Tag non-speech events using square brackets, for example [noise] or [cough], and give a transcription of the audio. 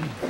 Mm-hmm. [clears throat]